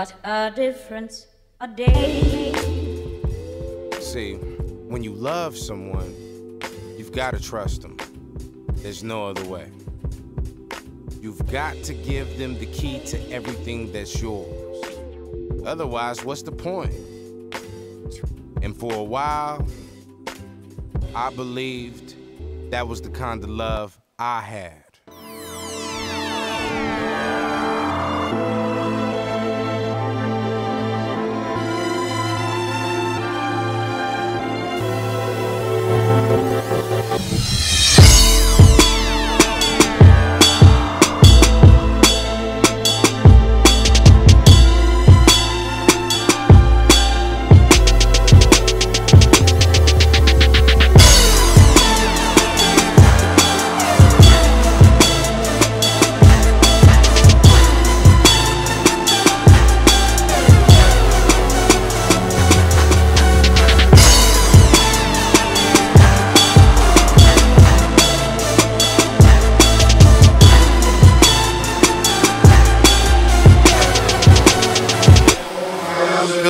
What a difference a day See, when you love someone, you've got to trust them. There's no other way. You've got to give them the key to everything that's yours. Otherwise, what's the point? And for a while, I believed that was the kind of love I had.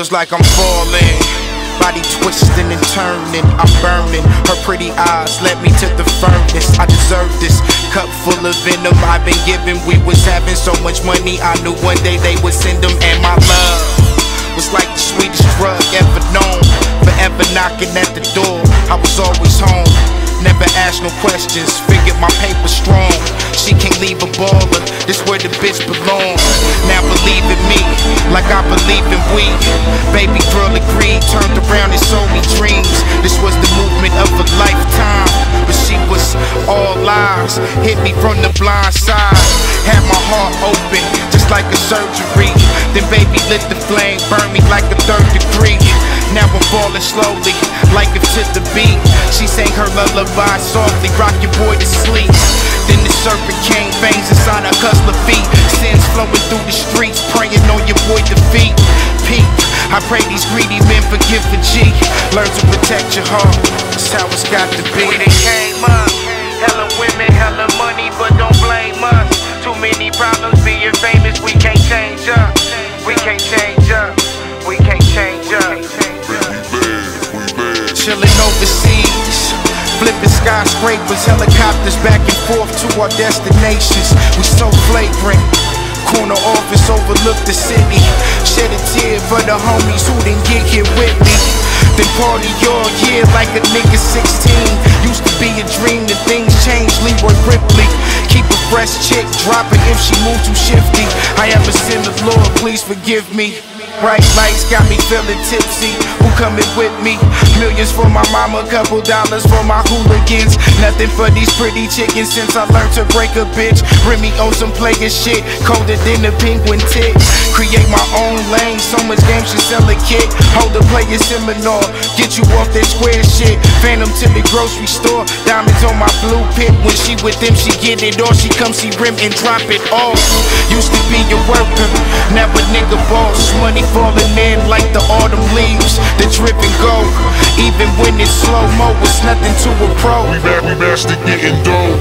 Feels like I'm falling. Body twisting and turning, I'm burning. Her pretty eyes led me to the furnace. I deserve this cup full of venom I've been given. We was having so much money, I knew one day they would send them. And my love was like the sweetest drug ever known. Forever knocking at the door, I was always home. Never asked no questions, figured my paper strong. She can't leave a baller, this where the bitch belong. Now believe in me, like I believe in we. Baby girl agreed, turned around and sold me dreams. This was the movement of a lifetime, but she was all lies. Hit me from the blind side, had my heart open, just like a surgery. Then baby lit the flame, burned me like a third degree. Now I'm falling slowly, like if to the beat. She sang her lullaby softly, rock your boy to sleep. Then the serpent came, fangs inside her hustler feet. Sins flowing through the streets, praying on your boy defeat. Peep, I pray these greedy men forgive the G. Learn to protect your heart, that's how it's got to be. We done came up, hella women, hella money, but don't blame us. Too many problems being famous, we can't change up. We can't change up. We can't change up. We bad. We bad. Chilling overseas, flipping skyscrapers, helicopters back and forth to our destinations. We so flagrant. Corner office overlook the city. Shed a tear for the homies who didn't get here with me. Then party all year like a nigga 16. Used to be a dream, then things changed. Leroy Ripley. Keep a fresh chick, drop it if she move too shifty. I ever sin the Lord, please forgive me. Bright lights got me feeling tipsy. Who coming with me? Millions for my mama, couple dollars for my hooligans. Nothing for these pretty chickens since I learned to break a bitch. Remy on some player shit, colder than the penguin tick. Create my own lane, so much game she sell a kit. Hold a player seminar, get you off that square shit. Phantom to the grocery store, diamonds on my blue pit. When she with them, she get it all. She come see rim and drop it off. Used to be a worker, never nigga boss. Money falling in like the autumn leaves. The drip and go, even when it's slow mo, it's nothing to a pro. We back, we to getting dough,